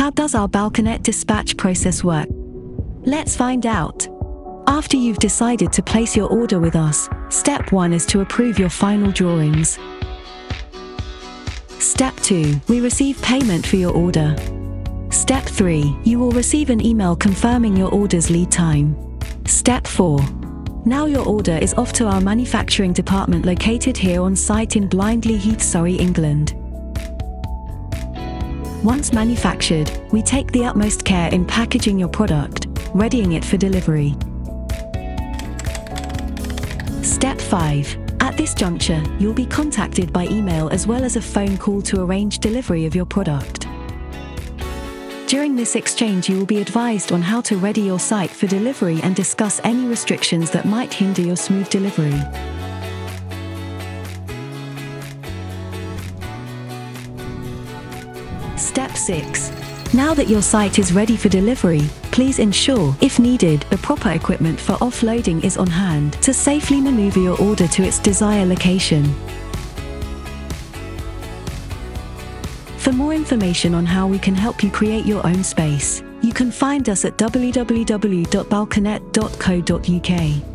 How does our Balconette dispatch process work? Let's find out. After you've decided to place your order with us, step 1 is to approve your final drawings. Step 2, we receive payment for your order. Step 3, you will receive an email confirming your order's lead time. Step 4, now your order is off to our manufacturing department located here on site in Blindley Heath, Surrey, England. Once manufactured, we take the utmost care in packaging your product, readying it for delivery. Step 5. At this juncture, you'll be contacted by email as well as a phone call to arrange delivery of your product. During this exchange, you will be advised on how to ready your site for delivery and discuss any restrictions that might hinder your smooth delivery. Step 6. Now that your site is ready for delivery, please ensure, if needed, the proper equipment for offloading is on hand to safely maneuver your order to its desired location. For more information on how we can help you create your own space, you can find us at www.balconette.co.uk.